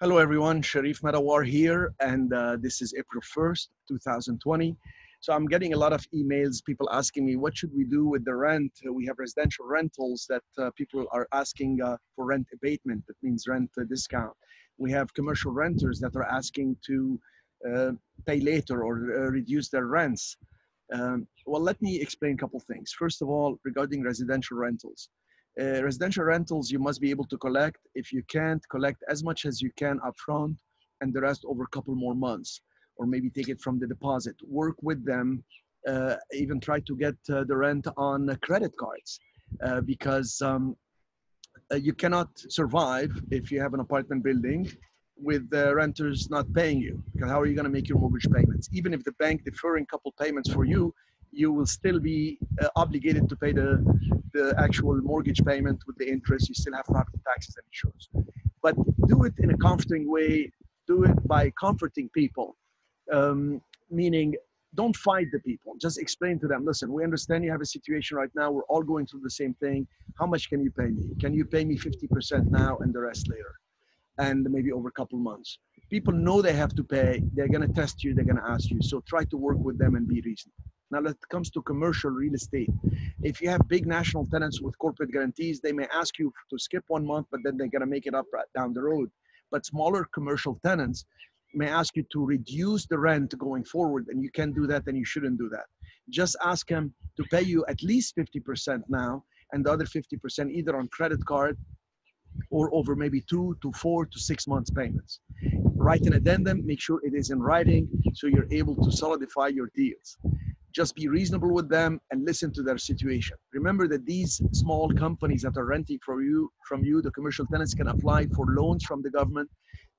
Hello, everyone. Cherif Medawar here, and uh, this is April 1st, 2020. So I'm getting a lot of emails, people asking me, what should we do with the rent? Uh, we have residential rentals that uh, people are asking uh, for rent abatement. That means rent uh, discount. We have commercial renters that are asking to uh, pay later or reduce their rents. Um, well, let me explain a couple things. First of all, regarding residential rentals. Uh, residential rentals, you must be able to collect. If you can't, collect as much as you can upfront and the rest over a couple more months, or maybe take it from the deposit. Work with them, uh, even try to get uh, the rent on credit cards uh, because um, uh, you cannot survive if you have an apartment building with the renters not paying you. Because how are you going to make your mortgage payments? Even if the bank deferring couple payments for you, you will still be uh, obligated to pay the, the actual mortgage payment with the interest. You still have property taxes and insurance. But do it in a comforting way. Do it by comforting people, um, meaning don't fight the people. Just explain to them, listen, we understand you have a situation right now. We're all going through the same thing. How much can you pay me? Can you pay me 50% now and the rest later? And maybe over a couple months. People know they have to pay. They're going to test you. They're going to ask you. So try to work with them and be reasonable. Now, when it comes to commercial real estate, if you have big national tenants with corporate guarantees, they may ask you to skip one month, but then they're going to make it up right down the road. But smaller commercial tenants may ask you to reduce the rent going forward, and you can do that, and you shouldn't do that. Just ask them to pay you at least 50% now, and the other 50% either on credit card or over maybe two to four to six months payments. Write an addendum, make sure it is in writing so you're able to solidify your deals just be reasonable with them and listen to their situation. Remember that these small companies that are renting from you, from you, the commercial tenants can apply for loans from the government.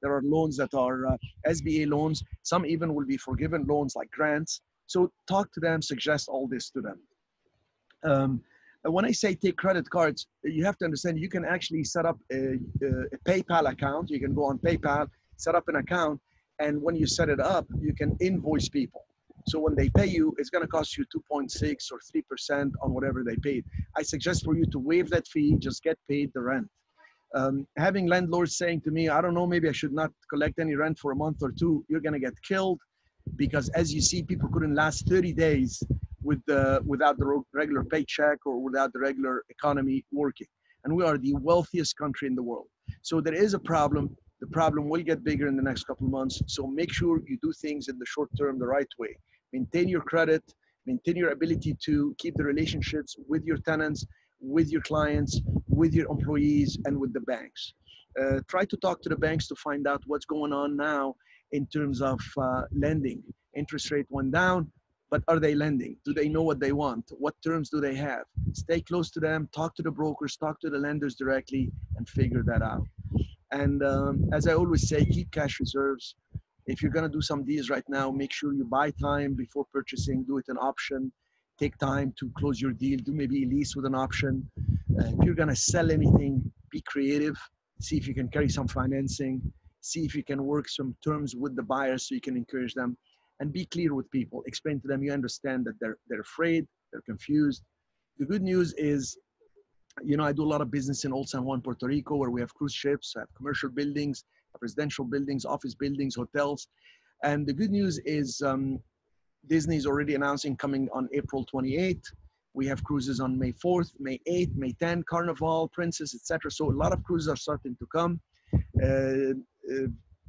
There are loans that are uh, SBA loans. Some even will be forgiven loans like grants. So talk to them, suggest all this to them. Um, when I say take credit cards, you have to understand you can actually set up a, a PayPal account. You can go on PayPal, set up an account, and when you set it up, you can invoice people. So when they pay you, it's going to cost you 2.6 or 3% on whatever they paid. I suggest for you to waive that fee, just get paid the rent. Um, having landlords saying to me, I don't know, maybe I should not collect any rent for a month or two, you're going to get killed because as you see, people couldn't last 30 days with the, without the regular paycheck or without the regular economy working. And we are the wealthiest country in the world. So there is a problem. The problem will get bigger in the next couple of months. So make sure you do things in the short term the right way maintain your credit, maintain your ability to keep the relationships with your tenants, with your clients, with your employees, and with the banks. Uh, try to talk to the banks to find out what's going on now in terms of uh, lending. Interest rate went down, but are they lending? Do they know what they want? What terms do they have? Stay close to them, talk to the brokers, talk to the lenders directly, and figure that out. And um, as I always say, keep cash reserves if you're going to do some deals right now, make sure you buy time before purchasing, do it an option, take time to close your deal, do maybe a lease with an option. Uh, if you're going to sell anything, be creative, see if you can carry some financing, see if you can work some terms with the buyers so you can encourage them and be clear with people. Explain to them you understand that they're, they're afraid, they're confused. The good news is, you know, I do a lot of business in Old San Juan, Puerto Rico, where we have cruise ships, have commercial buildings, residential buildings, office buildings, hotels. And the good news is um, Disney is already announcing coming on April 28th. We have cruises on May 4th, May 8th, May 10th, Carnival, Princess, etc. So a lot of cruises are starting to come. Uh, uh,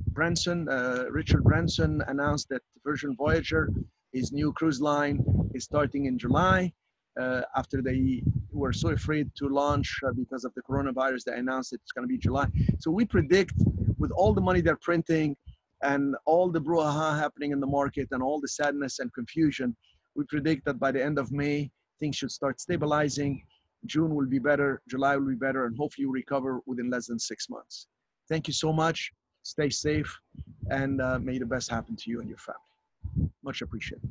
Branson, uh, Richard Branson announced that Virgin Voyager, his new cruise line, is starting in July. Uh, after they were so afraid to launch uh, because of the coronavirus, they announced it's going to be July. So we predict with all the money they're printing and all the brouhaha happening in the market and all the sadness and confusion, we predict that by the end of May, things should start stabilizing. June will be better, July will be better, and hopefully recover within less than six months. Thank you so much. Stay safe, and uh, may the best happen to you and your family. Much appreciated.